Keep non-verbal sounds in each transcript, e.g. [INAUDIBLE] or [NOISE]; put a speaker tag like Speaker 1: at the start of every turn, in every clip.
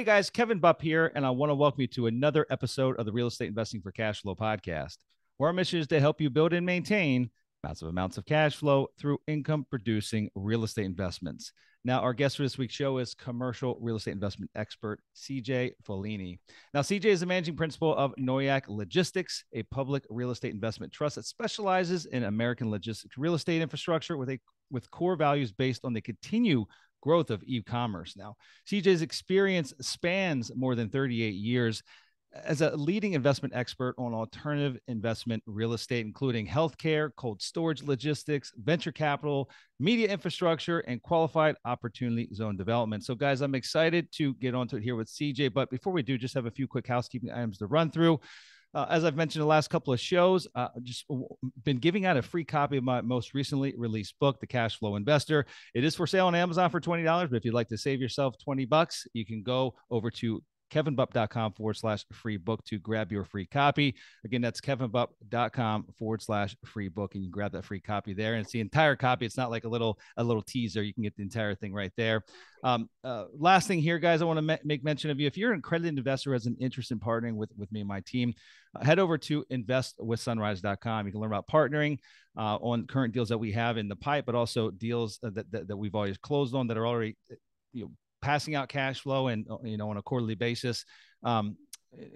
Speaker 1: Hey guys, Kevin Bupp here, and I want to welcome you to another episode of the Real Estate Investing for Cash Flow podcast, where our mission is to help you build and maintain massive amounts of cash flow through income producing real estate investments. Now, our guest for this week's show is commercial real estate investment expert CJ Follini. Now, CJ is the managing principal of Noyack Logistics, a public real estate investment trust that specializes in American logistics real estate infrastructure with a with core values based on the continue growth of e-commerce. Now, CJ's experience spans more than 38 years as a leading investment expert on alternative investment real estate, including healthcare, cold storage logistics, venture capital, media infrastructure, and qualified opportunity zone development. So, guys, I'm excited to get onto it here with CJ. But before we do, just have a few quick housekeeping items to run through. Uh, as I've mentioned the last couple of shows, uh, just been giving out a free copy of my most recently released book, The Cash Flow Investor. It is for sale on Amazon for twenty dollars, but if you'd like to save yourself twenty bucks, you can go over to kevinbupp.com forward slash free book to grab your free copy. Again, that's kevinbupp.com forward slash free book, and you can grab that free copy there. And it's the entire copy. It's not like a little a little teaser. You can get the entire thing right there. Um, uh, last thing here, guys, I want to me- make mention of you. If you're an accredited investor as an interest in partnering with with me and my team, uh, head over to investwithsunrise.com. You can learn about partnering uh, on current deals that we have in the pipe, but also deals that, that, that we've always closed on that are already you know passing out cash flow and uh, you know on a quarterly basis. Um,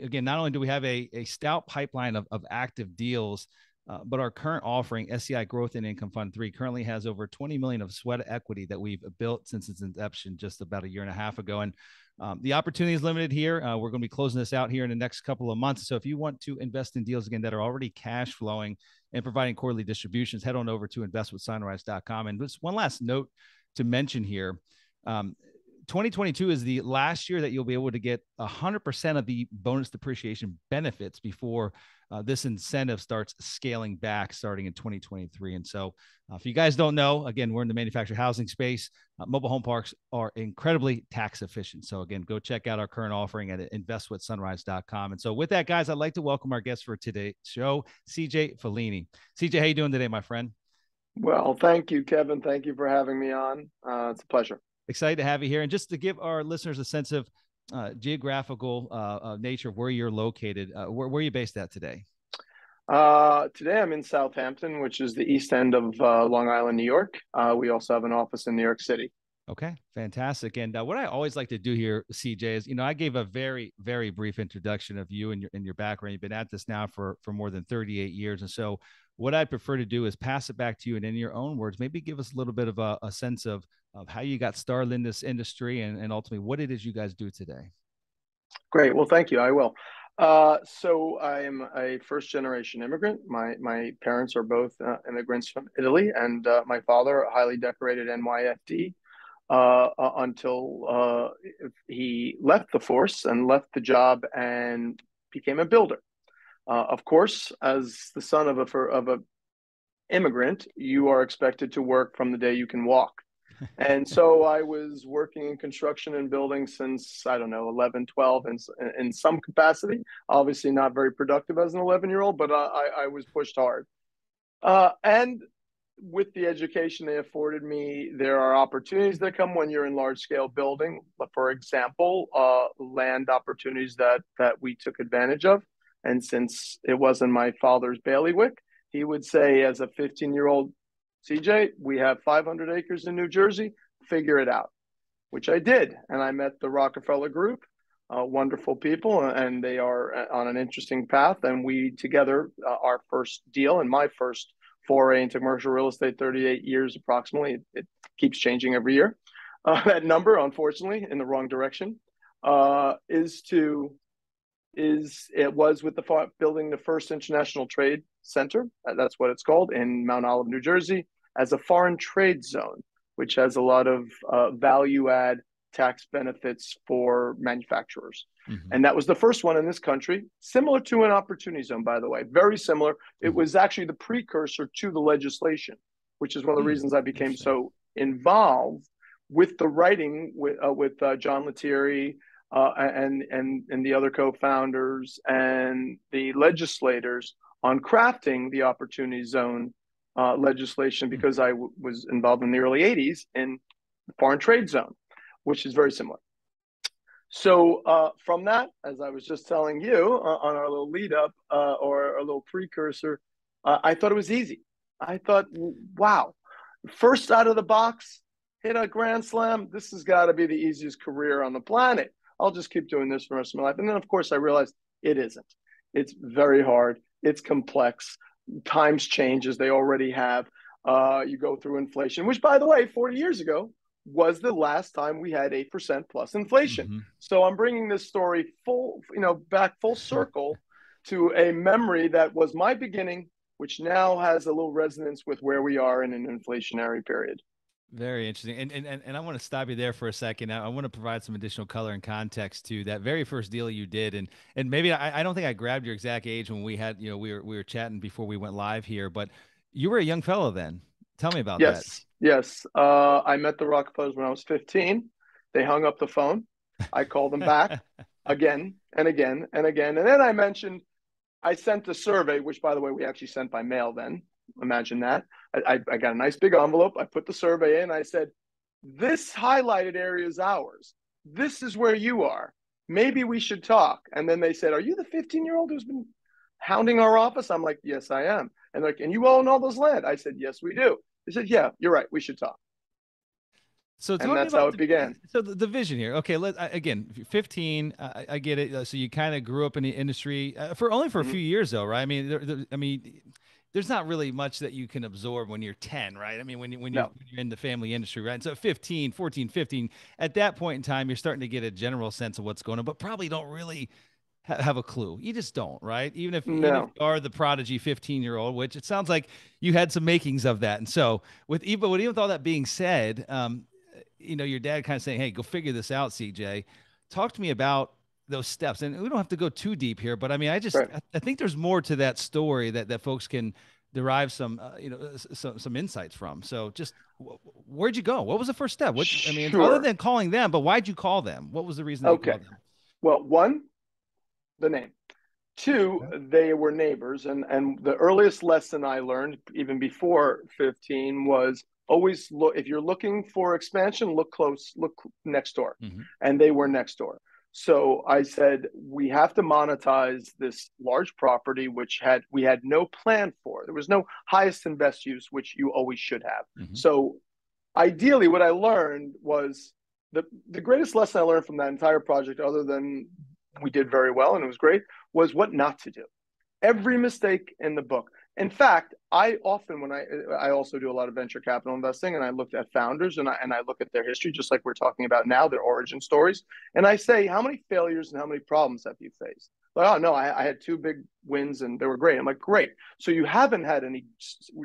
Speaker 1: again, not only do we have a, a stout pipeline of, of active deals, uh, but our current offering, SCI Growth and Income Fund 3, currently has over 20 million of sweat equity that we've built since its inception just about a year and a half ago. And um, the opportunity is limited here. Uh, we're going to be closing this out here in the next couple of months. So if you want to invest in deals again that are already cash flowing and providing quarterly distributions, head on over to investwithsunrise.com. And just one last note to mention here. Um, 2022 is the last year that you'll be able to get 100% of the bonus depreciation benefits before uh, this incentive starts scaling back starting in 2023. And so, uh, if you guys don't know, again, we're in the manufactured housing space. Uh, mobile home parks are incredibly tax efficient. So, again, go check out our current offering at investwithsunrise.com. And so, with that, guys, I'd like to welcome our guest for today's show, CJ Follini. CJ, how you doing today, my friend?
Speaker 2: Well, thank you, Kevin. Thank you for having me on. Uh, it's a pleasure
Speaker 1: excited to have you here. And just to give our listeners a sense of uh, geographical uh, nature of where you're located, uh, where, where, are you based at today?
Speaker 2: Uh, today I'm in Southampton, which is the east end of uh, Long Island, New York. we also have an office in New York City.
Speaker 1: Okay, fantastic. And what I always like to do here, CJ, is you know I gave a very very brief introduction of you and your and your background. You've been at this now for for more than 38 years, and so what I prefer to do is pass it back to you and in your own words, maybe give us a little bit of a, a sense of of how you got started in this industry and, and ultimately what it is you guys do today.
Speaker 2: Great. Well, thank you. I will. Uh, so I'm a first generation immigrant. My my parents are both uh, immigrants from Italy, and uh, my father, a highly decorated NYFD, uh, uh, until uh, he left the force and left the job and became a builder. of course, as the son of a of a immigrant, you are expected to work from the day you can walk [LAUGHS] and so I was working in construction and building since I don't know 11, 12, in in some capacity. Obviously, not very productive as an 11 year old, but I, I was pushed hard. Uh, and with the education they afforded me, there are opportunities that come when you're in large scale building. For example, uh, land opportunities that that we took advantage of. And since it wasn't my father's bailiwick, he would say, as a 15 year old CJ, we have 500 acres in New Jersey, figure it out, which I did. And I met the Rockefeller Group, uh, wonderful people, and they are uh, on an interesting path. And we together, uh, our first deal and my first foray into commercial real estate, 38 years approximately, it, it keeps changing every year. Uh, [LAUGHS] that number, unfortunately, in the wrong direction, uh, is to is it was with the building the first international trade center. That's what it's called in Mount Olive, New Jersey as a foreign trade zone, which has a lot of uh, value add tax benefits for manufacturers. Mm-hmm. And that was the first one in this country, similar to an opportunity zone, by the way, very similar. Mm-hmm. It was actually the precursor to the legislation, which is one of the mm-hmm. reasons I became so involved with the writing with, uh, with uh, John Lettieri uh, and, and, and the other co founders and the legislators on crafting the opportunity zone uh, legislation hmm. because I w- was involved in the early 80s in the foreign trade zone, which is very similar. So uh, from that, as I was just telling you uh, on our little lead up uh, or a little precursor, uh, I thought it was easy. I thought, wow, first out of the box, hit a grand slam. This has got to be the easiest career on the planet. I'll just keep doing this for the rest of my life. And then, of course, I realized it isn't. It's very hard. It's complex. Times change as they already have. Uh, you go through inflation, which, by the way, 40 years ago was the last time we had 8% plus inflation. Mm-hmm. So I'm bringing this story full, you know, back full circle to a memory that was my beginning, which now has a little resonance with where we are in an inflationary period.
Speaker 1: Very interesting. And, and, and I want to stop you there for a second. I, want to provide some additional color and context to that very first deal you did. And, and maybe I, I don't think I grabbed your exact age when we had, you know, we were, we were chatting before we went live here, but you were a young fellow then. Tell me about
Speaker 2: yes,
Speaker 1: that.
Speaker 2: Yes. Uh, I met the Rockefellers when I was 15. They hung up the phone. I called them back [LAUGHS] again and again and again. And then I mentioned I sent a survey, which, by the way, we actually sent by mail then. Imagine that. I, I got a nice big envelope. I put the survey in. I said, This highlighted area is ours. This is where you are. Maybe we should talk. And then they said, Are you the 15 year old who's been hounding our office? I'm like, Yes, I am. And like, and you own all this land? I said, Yes, we do. They said, Yeah, you're right. We should talk.
Speaker 1: So
Speaker 2: and that's how it
Speaker 1: the,
Speaker 2: began.
Speaker 1: So the, the, vision here. Okay, let again, 15. I, I get it. So you kind of grew up in the industry uh, for only for mm-hmm. a few years, though, right? I mean, there, there, I mean, there's not really much that you can absorb when you're 10, right? I mean, when you when, no. you, are in the family industry, right? And so 15, 14, 15, at that point in time, you're starting to get a general sense of what's going on, but probably don't really ha- have a clue. You just don't, right? Even if, no. even if you are the prodigy 15 year old, which it sounds like you had some makings of that. And so with even with, even with all that being said, um, you know, your dad kind of saying, "Hey, go figure this out, CJ." Talk to me about those steps, and we don't have to go too deep here, but I mean, I just right. I, I, think there's more to that story that that folks can derive some uh, you know some some insights from. So just where'd you go? What was the first step? What I mean, sure. other than calling them, but why'd you call them? What was the reason? okay.
Speaker 2: Well, one, the name. Two, they were neighbors, and and the earliest lesson I learned, even before 15, was always look. If you're looking for expansion, look close, look next door, mm-hmm. and they were next door. So I said we have to monetize this large property, which had we had no plan for. There was no highest and best use, which you always should have. Mm-hmm. So ideally, what I learned was the the greatest lesson I learned from that entire project, other than we did very well and it was great, was what not to do. Every mistake in the book. In fact, I often when I I also do a lot of venture capital investing and I looked at founders and I and I look at their history just like we're talking about now, their origin stories, and I say, how many failures and how many problems have you faced? Like, oh no, I, I had two big wins and they were great. I'm like, great. So you haven't had any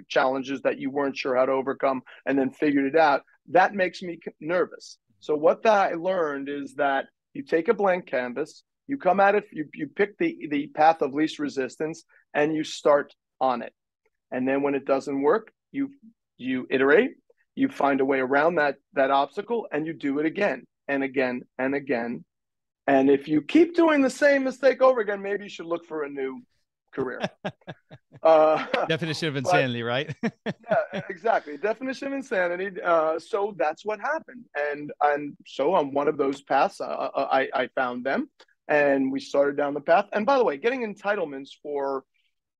Speaker 2: challenges that you weren't sure how to overcome and then figured it out. That makes me nervous. So what that I learned is that you take a blank canvas, you come at it, you, you pick the, the path of least resistance and you start on it. And then when it doesn't work, you you iterate, you find a way around that that obstacle and you do it again and again and again. And if you keep doing the same mistake over again, maybe you should look for a new career. [LAUGHS]
Speaker 1: uh, Definition of [LAUGHS] insanity, but, right? [LAUGHS]
Speaker 2: yeah, exactly. Definition of insanity. Uh, so that's what happened, and and so on one of those paths, uh, uh I I found them, and we started down the path. And by the way, getting entitlements for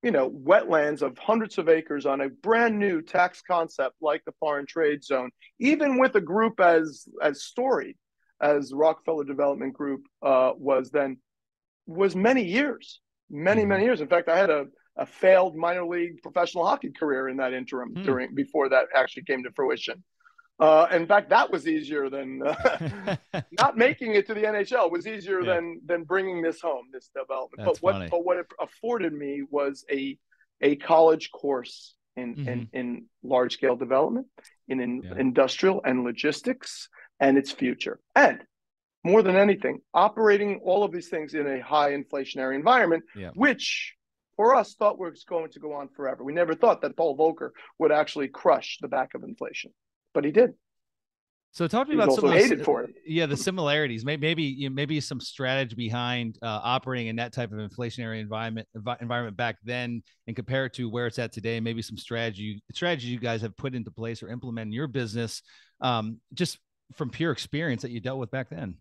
Speaker 2: you know wetlands of hundreds of acres on a brand new tax concept like the foreign trade zone, even with a group as as storied as Rockefeller Development Group uh, was then, was many years, many many mm-hmm. years. In fact, I had a a failed minor league professional hockey career in that interim hmm. during before that actually came to fruition. Uh, in fact, that was easier than uh, [LAUGHS] not making it to the NHL was easier yeah. than than bringing this home, this development. That's but what funny. but what it afforded me was a a college course in mm-hmm. in, in large scale development, in, in yeah. industrial and logistics, and its future. And more than anything, operating all of these things in a high inflationary environment, yeah. which for us thought was going to go on forever. We never thought that Paul Volcker would actually crush the back of inflation but he did.
Speaker 1: So talk to me about some of those, for it. Yeah, the similarities. Maybe maybe you know, maybe some strategy behind uh, operating in that type of inflationary environment environment back then, and compare it to where it's at today. Maybe some strategy strategy you guys have put into place or implement in your business, um, just from pure experience that you dealt with back then.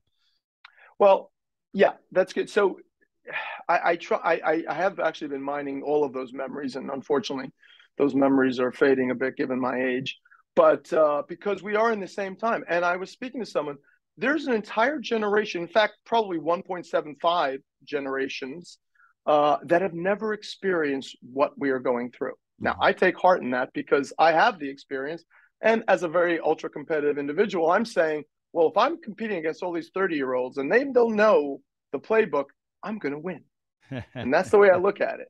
Speaker 2: Well, yeah, that's good. So I, I try. I, I have actually been mining all of those memories, and unfortunately, those memories are fading a bit given my age. But uh, because we are in the same time, and I was speaking to someone, there's an entire generation, in fact, probably 1.75 generations, uh, that have never experienced what we are going through. Now, mm-hmm. I take heart in that because I have the experience. And as a very ultra competitive individual, I'm saying, well, if I'm competing against all these 30 year olds and they don't know the playbook, I'm going to win. [LAUGHS] and that's the way I look at it.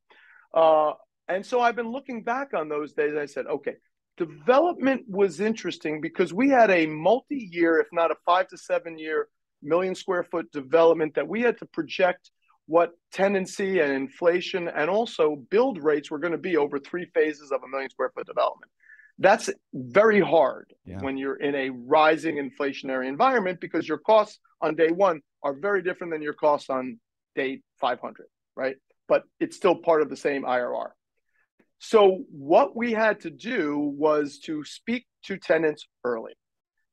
Speaker 2: Uh, and so I've been looking back on those days. I said, okay, development was interesting because we had a multi year, if not a five to seven year million square foot development that we had to project what tenancy and inflation and also build rates were going to be over three phases of a million square foot development. That's very hard yeah. when you're in a rising inflationary environment because your costs on day one are very different than your costs on day 500, right? But it's still part of the same IRR. So, what we had to do was to speak to tenants early.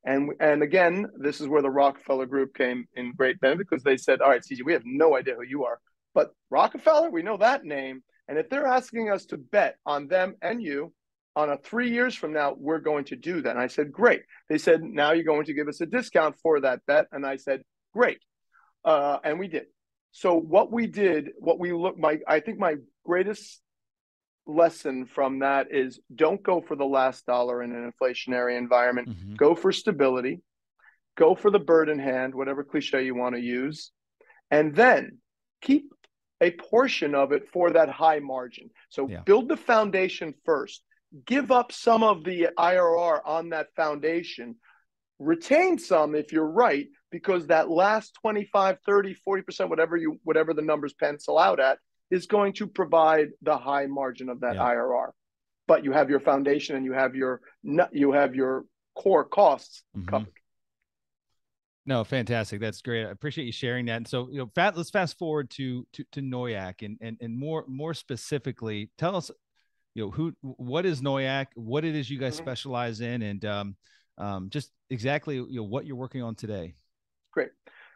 Speaker 2: And, and again, this is where the Rockefeller Group came in great benefit because they said, All right, CJ, we have no idea who you are, but Rockefeller, we know that name. And if they're asking us to bet on them and you on a three years from now, we're going to do that. And I said, Great. They said, Now you're going to give us a discount for that bet. And I said, Great. Uh, and we did. So what we did, what we look, my I think my greatest lesson from that is don't go for the last dollar in an inflationary environment. Mm-hmm. Go for stability. Go for the bird in hand, whatever cliche you want to use, and then keep a portion of it for that high margin. So yeah. build the foundation first. Give up some of the IRR on that foundation. Retain some if you're right, because that last 25 30 40% whatever you whatever the numbers pencil out at is going to provide the high margin of that yeah. irr but you have your foundation and you have your you have your core costs mm-hmm. covered
Speaker 1: no, fantastic. That's great. I appreciate you sharing that. And so, you know, fat, let's fast forward to to, to and, and and more more specifically, tell us, you know, who what is Noyack, what it is you guys mm-hmm. specialize in, and um, um, just exactly you know what you're working on today.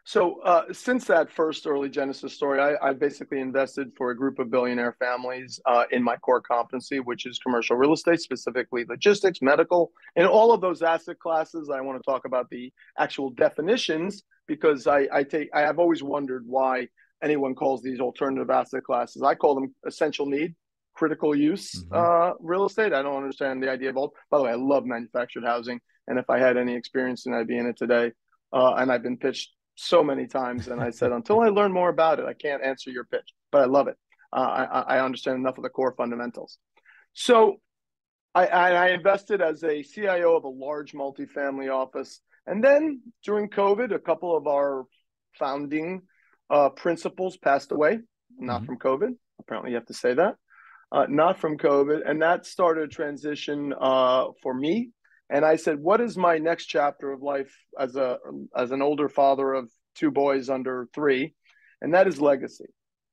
Speaker 2: So uh, since that first early Genesis story, I, I, basically invested for a group of billionaire families uh, in my core competency, which is commercial real estate, specifically logistics, medical, and all of those asset classes. I want to talk about the actual definitions because I, I take I have always wondered why anyone calls these alternative asset classes. I call them essential need, critical use mm-hmm. uh, real estate. I don't understand the idea of all. By the way, I love manufactured housing, and if I had any experience in, I'd be in it today. Uh, and I've been pitched so many times, and I said, until I learn more about it, I can't answer your pitch. But I love it. Uh, I, I understand enough of the core fundamentals. So I, I invested as a CIO of a large multifamily office. And then during COVID, a couple of our founding uh, principals passed away, not mm-hmm. from COVID. Apparently, you have to say that. Uh, not from COVID. And that started a transition uh, for me and I said, "What is my next chapter of life as a as an older father of two boys under three? And that is legacy.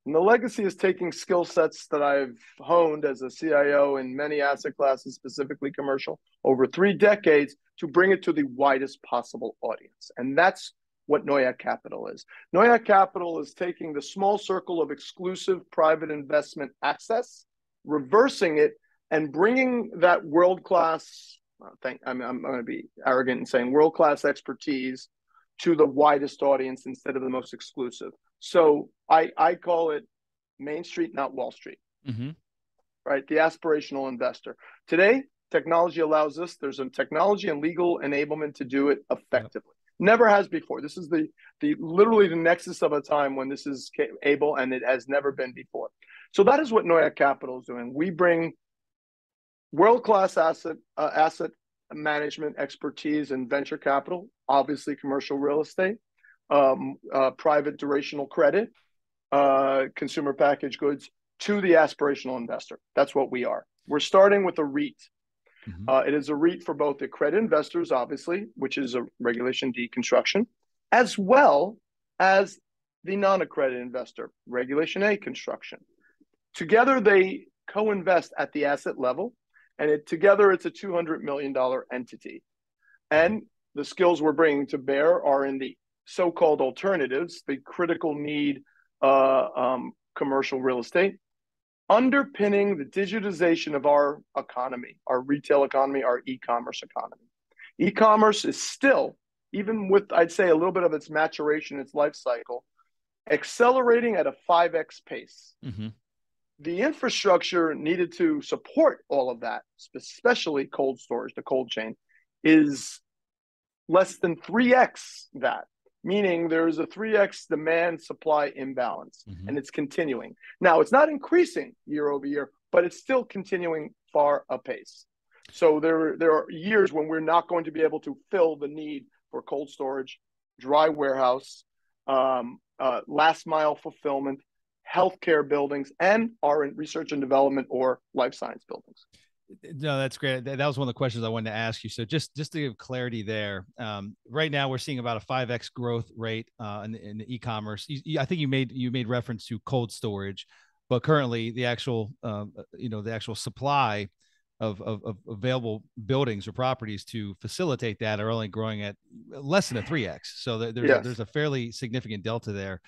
Speaker 2: And the legacy is taking skill sets that I've honed as a CIO in many asset classes, specifically commercial, over three decades to bring it to the widest possible audience. And that's what Noyack Capital is. Noyack Capital is taking the small circle of exclusive private investment access, reversing it, and bringing that world class thank, I'm, I'm going to be arrogant in saying world class expertise to the widest audience instead of the most exclusive. So I, I call it Main Street, not Wall Street. Mm-hmm. Right, the aspirational investor. Today, technology allows us. There's a technology and legal enablement to do it effectively. Yep. Never has before. This is the the literally the nexus of a time when this is able, and it has never been before. So that is what Noyack Capital is doing. We bring world class asset uh, asset management expertise and venture capital, obviously commercial real estate, um, uh, private durational credit, uh, consumer packaged goods to the aspirational investor. That's what we are. We're starting with a REIT. Mm-hmm. Uh, it is a REIT for both the credit investors, obviously, which is a Regulation D construction, as well as the non accredited investor, Regulation A construction. Together, they co invest at the asset level and it, together it's a $200 million entity. And the skills we're bringing to bear are in the so-called alternatives, the critical need uh, um, commercial real estate, underpinning the digitization of our economy, our retail economy, our e-commerce economy. E-commerce is still, even with I'd say a little bit of its maturation, its life cycle, accelerating at a 5x pace. Mm-hmm. The infrastructure needed to support all of that, especially cold storage, the cold chain, is less than 3x that meaning there's a 3x demand supply imbalance mm-hmm. and it's continuing. Now, it's not increasing year over year, but it's still continuing far apace. So there, there are years when we're not going to be able to fill the need for cold storage, dry warehouse, um, uh, last mile fulfillment, healthcare buildings, and our research and development or life science buildings.
Speaker 1: No, that's great. That was one of the questions I wanted to ask you. So just just to give clarity there, um, right now we're seeing about a five x growth rate uh, in, in e-commerce. I think you made you made reference to cold storage, but currently the actual um, you know the actual supply of, of, of available buildings or properties to facilitate that are only growing at less than a three x. So there's yes. there's a fairly significant delta there.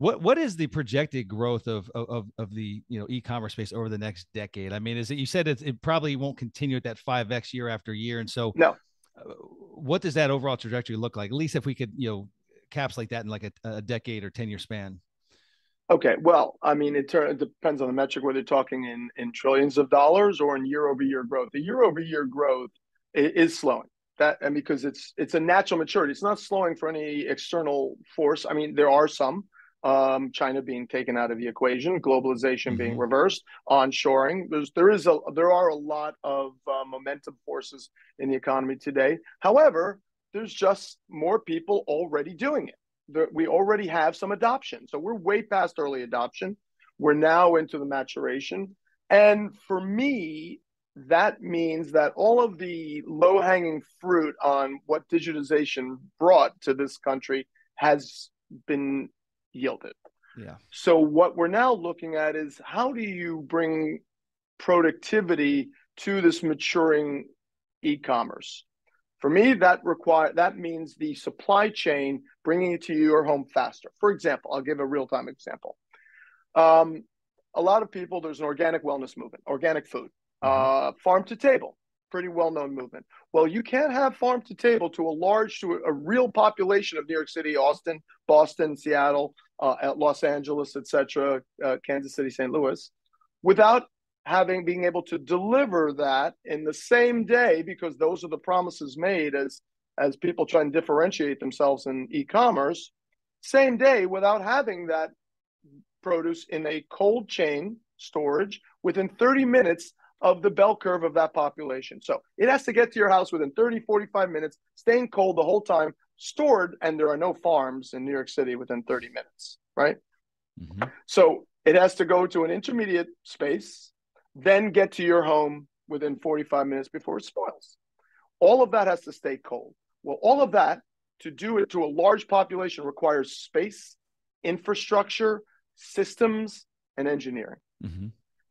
Speaker 1: What what is the projected growth of of of the you know e-commerce space over the next decade? I mean, is it you said it, it probably won't continue at that five x year after year, and so
Speaker 2: no.
Speaker 1: Uh, what does that overall trajectory look like? At least if we could you know capsulate that in like a, a decade or ten year span.
Speaker 2: Okay, well, I mean, it, it depends on the metric whether you're talking in in trillions of dollars or in year over year growth. The year over year growth is, is slowing that and because it's it's a natural maturity it's not slowing for any external force i mean there are some um, China being taken out of the equation, globalization mm-hmm. being reversed, onshoring. There's there is a there are a lot of uh, momentum forces in the economy today. However, there's just more people already doing it. There, we already have some adoption, so we're way past early adoption. We're now into the maturation, and for me, that means that all of the low hanging fruit on what digitization brought to this country has been yielded.
Speaker 1: Yeah.
Speaker 2: So what we're now looking at is how do you bring productivity to this maturing e-commerce? For me, that require that means the supply chain bringing it to your home faster. For example, I'll give a real-time example. Um, a lot of people, there's an organic wellness movement, organic food, mm-hmm. uh, farm to table pretty well known movement. Well, you can't have farm to table to a large, to a, real population of New York City, Austin, Boston, Seattle, uh, Los Angeles, etc., uh, Kansas City, St. Louis, without having being able to deliver that in the same day because those are the promises made as as people try and differentiate themselves in e-commerce same day without having that produce in a cold chain storage within 30 minutes of the bell curve of that population. So it has to get to your house within 30, 45 minutes, staying cold the whole time, stored, and there are no farms in New York City within 30 minutes, right? Mm-hmm. So it has to go to an intermediate space, then get to your home within 45 minutes before it spoils. All of that has to stay cold. Well, all of that to do it to a large population requires space, infrastructure, systems, and engineering. Mm-hmm.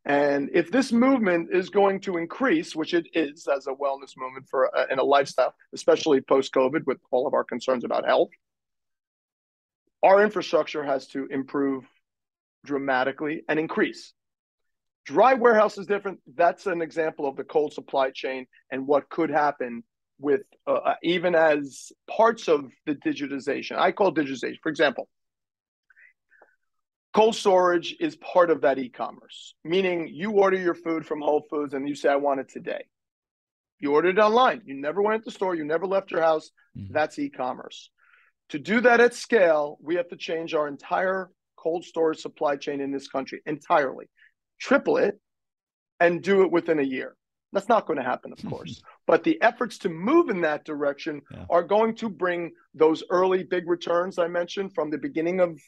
Speaker 2: And if this movement is going to increase, which it is as a wellness movement for a, in a lifestyle, especially post COVID with all of our concerns about health, our infrastructure has to improve dramatically and increase. Dry warehouse is different. That's an example of the cold supply chain and what could happen with uh, uh even as parts of the digitization. I call digitization, for example, Cold storage is part of that e-commerce, meaning you order your food from Whole Foods and you say, I want it today. You ordered it online. You never went to the store. You never left your house. Mm-hmm. That's e-commerce. To do that at scale, we have to change our entire cold storage supply chain in this country entirely, triple it, and do it within a year. That's not going to happen, of [LAUGHS] course. but the efforts to move in that direction yeah. are going to bring those early big returns I mentioned from the beginning of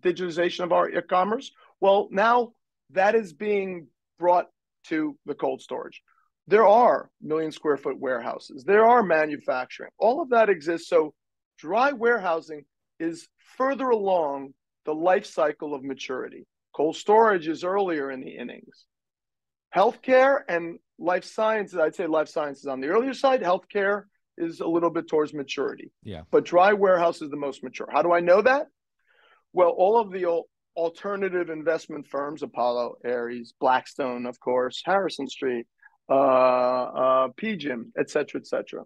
Speaker 2: digitization of our e-commerce. Well, now that is being brought to the cold storage. There are million square foot warehouses. There are manufacturing. All of that exists. So dry warehousing is further along the life cycle of maturity. Cold storage is earlier in the innings. Healthcare and life sciences, I'd say life sciences on the earlier side. Healthcare is a little bit towards maturity.
Speaker 1: Yeah.
Speaker 2: But dry warehouse is the most mature. How do I know that? Well, all of the alternative investment firms, Apollo, Ares, Blackstone, of course, Harrison Street, uh, uh, PGIM, et cetera, et cetera.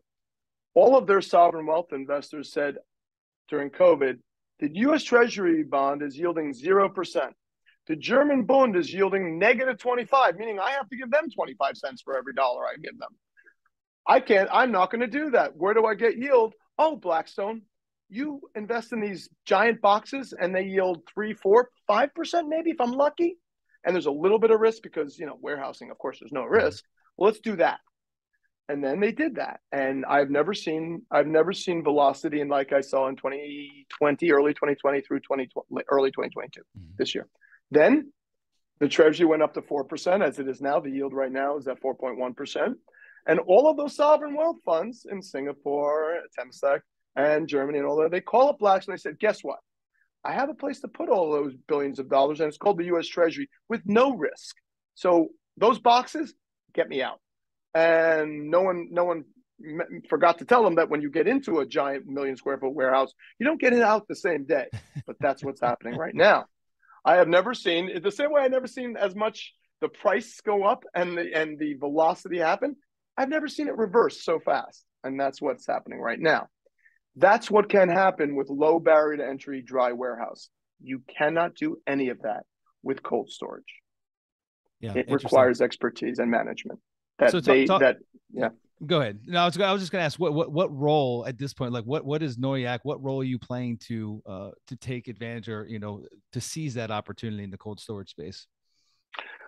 Speaker 2: All of their sovereign wealth investors said during COVID, the US Treasury bond is yielding 0%. The German Bund is yielding negative 25, meaning I have to give them 25 cents for every dollar I give them. I can't, I'm not going to do that. Where do I get yield? Oh, Blackstone, you invest in these giant boxes and they yield three, four, five percent, maybe if I'm lucky. And there's a little bit of risk because, you know, warehousing, of course, there's no risk. Well, let's do that. And then they did that. And I've never seen, I've never seen velocity and like I saw in 2020, early 2020 through 2020, early 2022 mm-hmm. this year. Then the treasury went up to 4% as it is now. The yield right now is at 4.1%. And all of those sovereign wealth funds in Singapore, Temasek, and Germany and all that, they call up Blackstone and they said, guess what? I have a place to put all those billions of dollars, and it's called the US Treasury with no risk. So those boxes, get me out. And no one, no one forgot to tell them that when you get into a giant million square foot warehouse, you don't get it out the same day. But that's what's happening right now. I have never seen the same way I never seen as much the price go up and the and the velocity happen. I've never seen it reverse so fast. And that's what's happening right now. That's what can happen with low barrier to entry dry warehouse. You cannot do any of that with cold storage. Yeah, it requires expertise and management. That so they talk, that yeah.
Speaker 1: Go ahead. No, I was, I was just going to ask what, what what role at this point, like what what is Noyack? What role are you playing to uh to take advantage or you know to seize that opportunity in the cold storage space?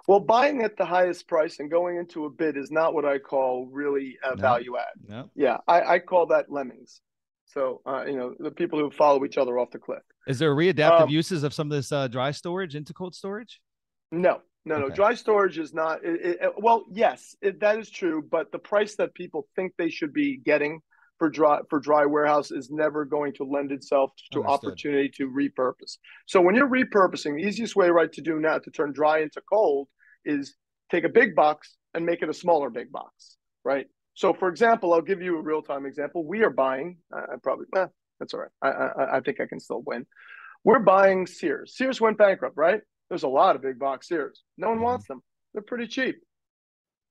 Speaker 2: Well, buying at the highest price and going into a bid is not what I call really a no, value add. No. Yeah, I, I call that lemmings. So, uh, you know, the people who follow each other off the cliff.
Speaker 1: Is there readaptive um, uses of some of this uh, dry storage into cold storage?
Speaker 2: No, no, okay. no. Dry storage is not. It, it, well, yes, it, that is true, but the price that people think they should be getting for dry for dry warehouse is never going to lend itself to Understood. opportunity to repurpose. So when you're repurposing, the easiest way right to do now to turn dry into cold is take a big box and make it a smaller big box, right? So, for example, I'll give you a real time example. We are buying, uh, I probably, eh, that's all right. I, I, I think I can still win. We're buying Sears. Sears went bankrupt, right? There's a lot of big box Sears. No one wants them. They're pretty cheap.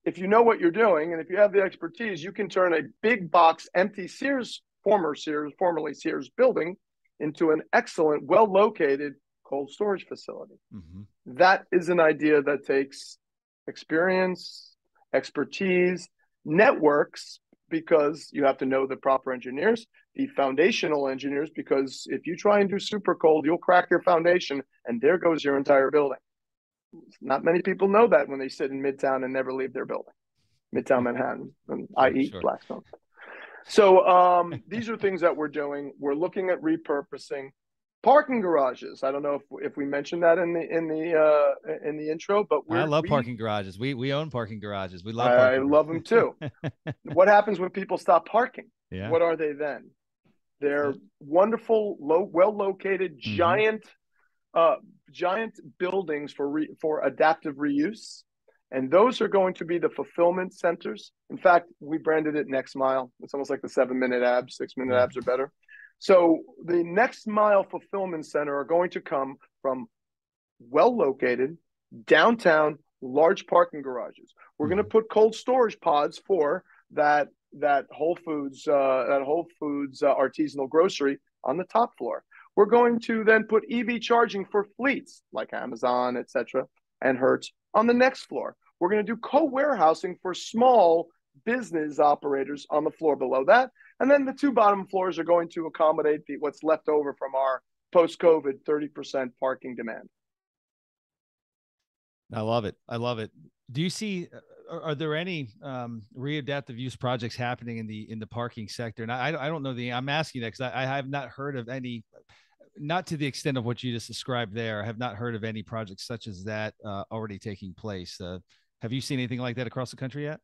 Speaker 2: If you know what you're doing and if you have the expertise, you can turn a big box empty Sears, former Sears, formerly Sears building into an excellent, well located cold storage facility. Mm-hmm. That is an idea that takes experience, expertise, networks, because you have to know the proper engineers, the foundational engineers, because if you try and do super cold, you'll crack your foundation and there goes your entire building. Not many people know that when they sit in Midtown and never leave their building, Midtown Manhattan, i.e., sure. Blackstone. So um, these are things that we're doing. We're looking at repurposing parking garages. I don't know if if we mentioned that in the in the uh, in the intro, but
Speaker 1: I love we, parking garages. We we own parking garages. We love.
Speaker 2: I love them too. [LAUGHS] what happens when people stop parking? Yeah. What are they then? They're wonderful, low, well located, mm-hmm. giant, uh, giant buildings for re, for adaptive reuse. And those are going to be the fulfillment centers. In fact, we branded it Next Mile. It's almost like the seven minute abs, six minute abs are better. So the next mile fulfillment center are going to come from well located downtown large parking garages. We're going to mm-hmm. put cold storage pods for that that Whole Foods uh, that Whole Foods uh, artisanal grocery on the top floor. We're going to then put EV charging for fleets like Amazon, etc., and Hertz on the next floor. We're going to do co-warehousing for small business operators on the floor below that. And then the two bottom floors are going to accommodate the, what's left over from our post COVID 30% parking demand.
Speaker 1: I love it. I love it. Do you see? Are, are there any um, readaptive use projects happening in the in the parking sector? And I, I don't know the. I'm asking that because I, I have not heard of any, not to the extent of what you just described there. I have not heard of any projects such as that uh, already taking place. Uh, have you seen anything like that across the country yet?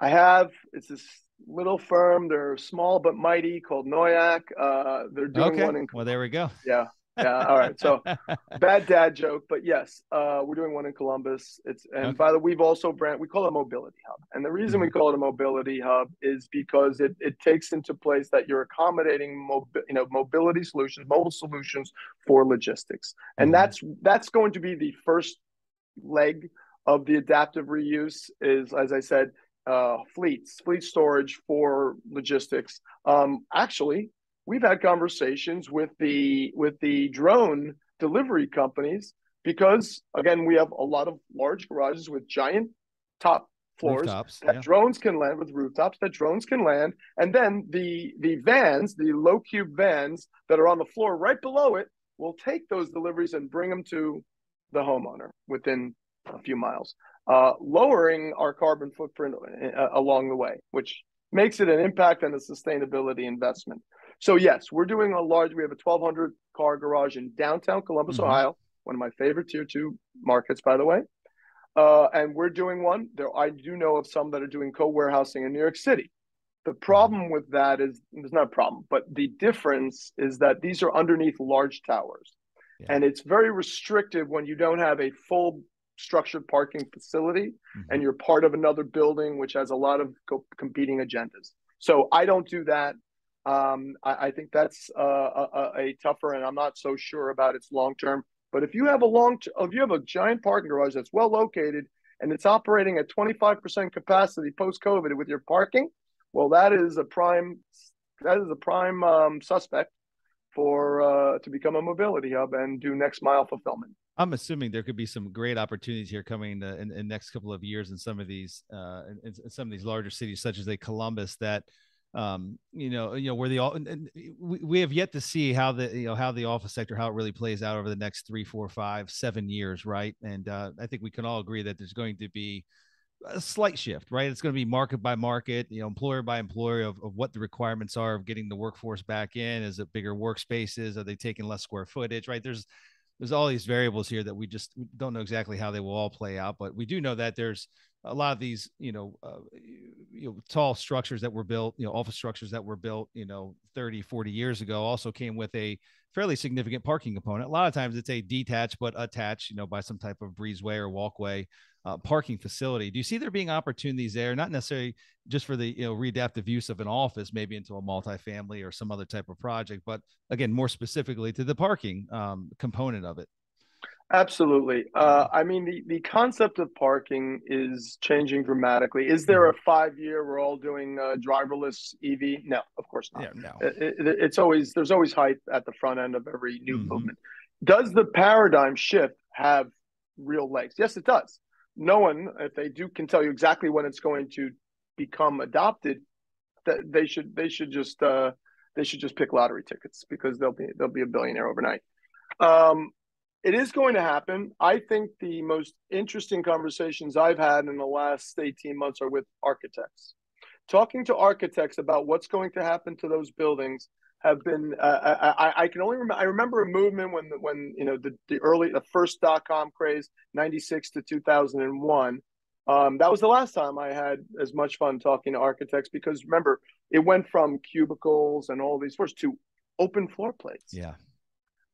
Speaker 2: I have. It's this little firm. They're small but mighty called Noyack. Uh, they're doing
Speaker 1: okay.
Speaker 2: one in.
Speaker 1: Well, there we go.
Speaker 2: Yeah, yeah. All right. So [LAUGHS] bad dad joke, but yes, uh, we're doing one in Columbus. It's and okay. by the way we've also brand we call it a mobility hub, and the reason mm-hmm. we call it a mobility hub is because it it takes into place that you're accommodating mobi- you know mobility solutions, mobile solutions for logistics, and mm-hmm. that's that's going to be the first leg of the adaptive reuse. Is as I said, uh, fleets, fleet storage for logistics. Um, actually, we've had conversations with the with the drone delivery companies because again we have a lot of large garages with giant top floors rooftops, that yeah. drones can land with rooftops that drones can land and then the the vans the low cube vans that are on the floor right below it will take those deliveries and bring them to the homeowner within a few miles uh, lowering our carbon footprint uh, along the way which makes it an impact and a sustainability investment so yes, we're doing a large. We have a 1,200 car garage in downtown Columbus, mm-hmm. Ohio, one of my favorite tier two markets, by the way. Uh, and we're doing one. There, I do know of some that are doing co-warehousing in New York City. The problem with that is there's not a problem, but the difference is that these are underneath large towers, yeah. and it's very restrictive when you don't have a full structured parking facility mm-hmm. and you're part of another building which has a lot of co- competing agendas. So I don't do that. Um, I, I, think that's uh, a, a, tougher, and I'm not so sure about its long term. But if you have a long, if you have a giant parking garage that's well located and it's operating at 25% capacity post COVID with your parking, well, that is a prime, that is a prime um, suspect for uh, to become a mobility hub and do next mile fulfillment.
Speaker 1: I'm assuming there could be some great opportunities here coming in the next couple of years in some of these uh, in, in some of these larger cities, such as a Columbus, that um you know you know where the all we, we have yet to see how the you know how the office sector how it really plays out over the next three four five seven years right and uh, i think we can all agree that there's going to be a slight shift right? It's going to be market by market you know employer by employer of, of what the requirements are of getting the workforce back in. Is it bigger workspaces? Are they taking less square footage right? There's there's all these variables here that we just don't know exactly how they will all play out but we do know that there's a lot of these you know uh, you know tall structures that were built you know office structures that were built you know 30 40 years ago also came with a fairly significant parking component. A lot of times it's a detached but attached you know by some type of breezeway or walkway uh, parking facility do you see there being opportunities there not necessarily just for the you know readaptive use of an office maybe into a multifamily or some other type of project but again more specifically to the parking um, component of it
Speaker 2: Absolutely. Uh, I mean, the, the concept of parking is changing dramatically. Is there a mm-hmm. five year we're all doing uh, driverless EV? No, of course not. Yeah, no. It, it, it's always there's always hype at the front end of every new mm-hmm. movement. Does the paradigm shift have real legs? Yes, it does. No one, if they do, can tell you exactly when it's going to become adopted. That they should they should just uh, they should just pick lottery tickets because they'll be they'll be a billionaire overnight. Um, it is going to happen. I think the most interesting conversations I've had in the last 18 months are with architects. Talking to architects about what's going to happen to those buildings have been. Uh, I, I, can only remember. I remember a movement when when you know the, the early the first dot com craze, '96 to 2001. Um, that was the last time I had as much fun talking to architects because remember it went from cubicles and all these first to open floor plates.
Speaker 1: Yeah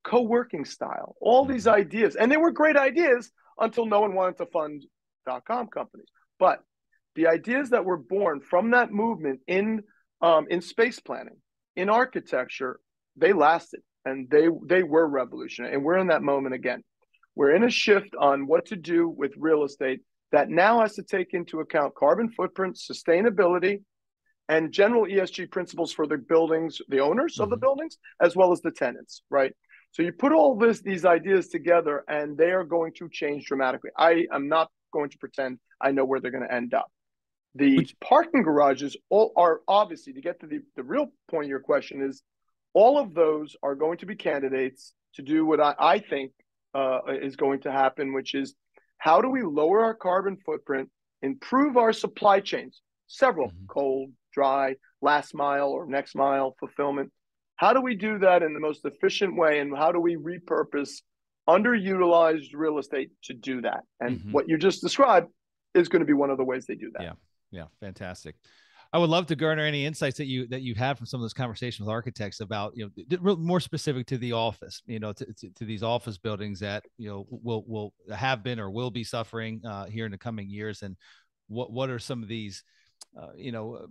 Speaker 2: co-working style, all mm-hmm. these ideas. And they were great ideas until no one wanted to fund dot-com companies. But the ideas that were born from that movement in um, in space planning, in architecture, they lasted and they they were revolutionary. And we're in that moment again. We're in a shift on what to do with real estate that now has to take into account carbon footprint, sustainability, and general ESG principles for the buildings, the owners mm-hmm. of the mm-hmm. buildings, as well as the tenants, right? So you put all this these ideas together, and they are going to change dramatically. I am not going to pretend I know where they're going to end up. The Which, parking garages all are obviously to get to the, the real point of your question is all of those are going to be candidates to do what I, I think uh, is going to happen, which is how do we lower our carbon footprint, improve our supply chains, several mm-hmm. cold, dry, last mile or next mile fulfillment, how do we do that in the most efficient way? And how do we repurpose underutilized real estate to do that? And mm-hmm. what you just described is going to be one of the ways they do that.
Speaker 1: Yeah. Yeah. Fantastic. I would love to garner any insights that you that you've had from some of those conversations with architects about you know more specific to the office, you know, to, to, to these office buildings that you know will will have been or will be suffering uh, here in the coming years, and what what are some of these uh, you know,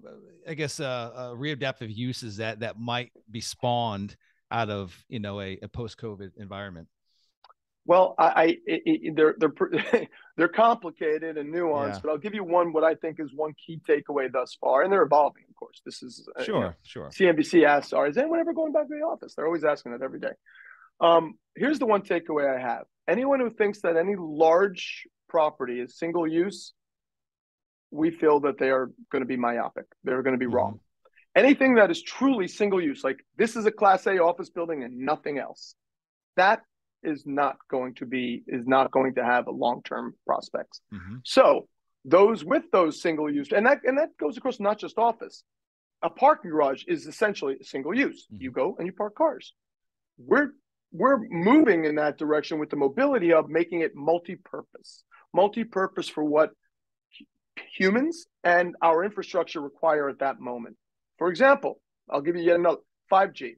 Speaker 1: I guess uh, uh, readaptive uses that that might be spawned out of you know a, a post-COVID environment.
Speaker 2: Well, I, I it, they're they're [LAUGHS] they're complicated and nuanced, yeah. but I'll give you one what I think is one key takeaway thus far, and they're evolving, of course. This is
Speaker 1: uh, sure, you know, sure.
Speaker 2: CNBC asks, "Are is anyone ever going back to the office?" They're always asking that every day. Um, here's the one takeaway I have: anyone who thinks that any large property is single use, we feel that they are going to be myopic. They're going to be mm-hmm. wrong. Anything that is truly single use, like this is a Class A office building and nothing else, that is not going to be is not going to have a long term prospects. Mm-hmm. So those with those single use, and that and that goes across not just office. A parking garage is essentially single use. Mm-hmm. You go and you park cars. We're we're moving in that direction with the mobility of making it multi-purpose, multi-purpose for what humans and our infrastructure require at that moment. For example, I'll give you yet another 5G.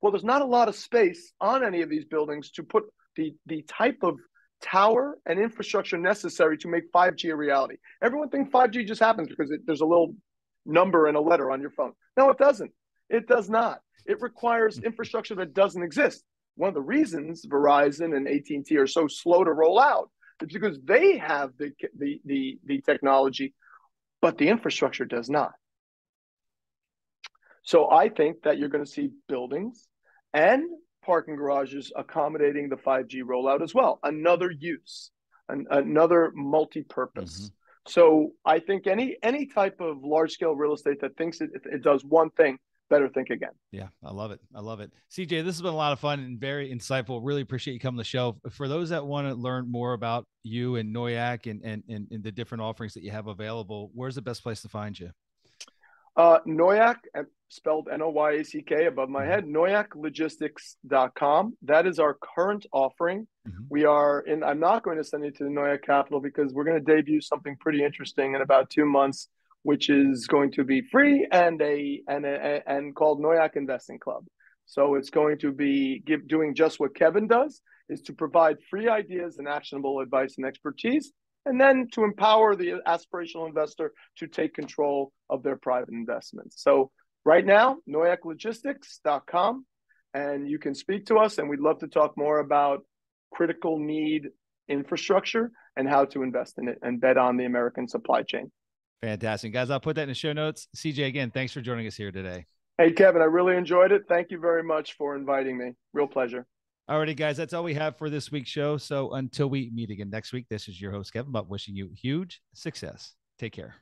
Speaker 2: Well, there's not a lot of space on any of these buildings to put the, the type of tower and infrastructure necessary to make 5G a reality. Everyone thinks 5G just happens because it, there's a little number and a letter on your phone. No, it doesn't. It does not. It requires mm-hmm. infrastructure that doesn't exist. One of the reasons Verizon and AT&T are so slow to roll out is because they have the, the, the, the technology, but the infrastructure does not. So I think that you're going to see buildings and parking garages accommodating the 5G rollout as well. Another use, an, another multi-purpose. Mm-hmm. So I think any any type of large scale real estate that thinks it, it does one thing better think again.
Speaker 1: Yeah, I love it. I love it. CJ, this has been a lot of fun and very insightful. Really appreciate you coming to the show. For those that want to learn more about you and Noyack and, and, and, and the different offerings that you have available, where's the best place to find you?
Speaker 2: Uh, Noyack, spelled N O Y A C K above my mm-hmm. head, noyacklogistics.com. That is our current offering. Mm-hmm. We are in, I'm not going to send you to the Noyack Capital because we're going to debut something pretty interesting in about two months, which is going to be free and a and a, and called Noyack Investing Club. So it's going to be give, doing just what Kevin does, is to provide free ideas and actionable advice and expertise and then to empower the aspirational investor to take control of their private investments. So right now, noyacklogistics.com, and you can speak to us, and we'd love to talk more about critical need infrastructure and how to invest in it and bet on the American supply chain.
Speaker 1: Fantastic. Guys, I'll put that in the show notes. CJ, again, thanks for joining us here today.
Speaker 2: Hey, Kevin, I really enjoyed it. Thank you very much for inviting me. Real pleasure.
Speaker 1: Alrighty, guys, that's all we have for this week's show. So until we meet again next week, this is your host, Kevin, Bupp wishing you huge success. Take care.